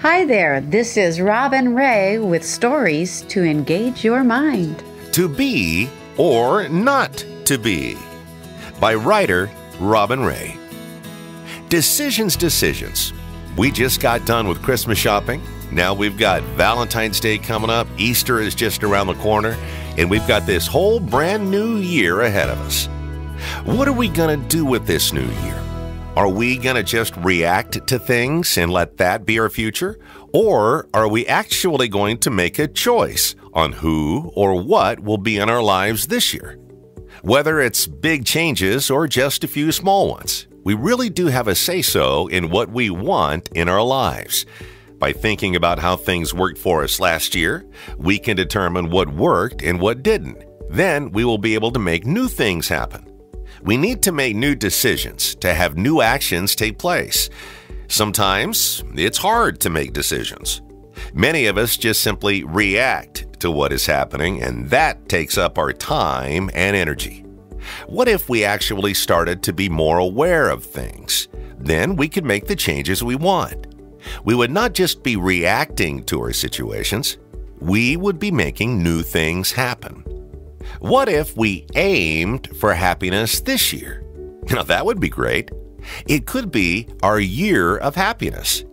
Hi there, this is Robin Ray with stories to engage your mind. To be or not to be by writer Robin Ray. Decisions, decisions. We just got done with Christmas shopping. Now we've got Valentine's Day coming up, Easter is just around the corner, and we've got this whole brand new year ahead of us. What are we going to do with this new year? Are we going to just react to things and let that be our future? Or are we actually going to make a choice on who or what will be in our lives this year? Whether it's big changes or just a few small ones, we really do have a say so in what we want in our lives. By thinking about how things worked for us last year, we can determine what worked and what didn't. Then we will be able to make new things happen. We need to make new decisions to have new actions take place. Sometimes it's hard to make decisions. Many of us just simply react to what is happening, and that takes up our time and energy. What if we actually started to be more aware of things? Then we could make the changes we want. We would not just be reacting to our situations, we would be making new things happen. What if we aimed for happiness this year? Now, that would be great. It could be our year of happiness.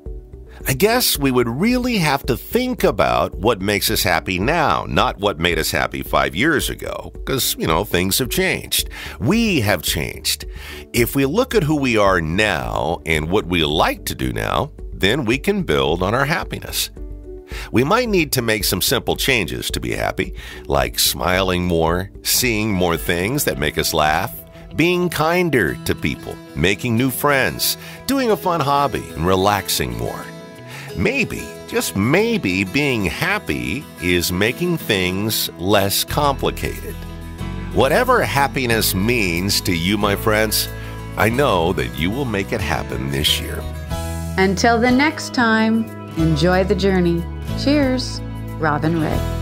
I guess we would really have to think about what makes us happy now, not what made us happy five years ago, because, you know, things have changed. We have changed. If we look at who we are now and what we like to do now, then we can build on our happiness. We might need to make some simple changes to be happy, like smiling more, seeing more things that make us laugh, being kinder to people, making new friends, doing a fun hobby, and relaxing more. Maybe, just maybe, being happy is making things less complicated. Whatever happiness means to you, my friends, I know that you will make it happen this year. Until the next time, enjoy the journey. Cheers, Robin Ray.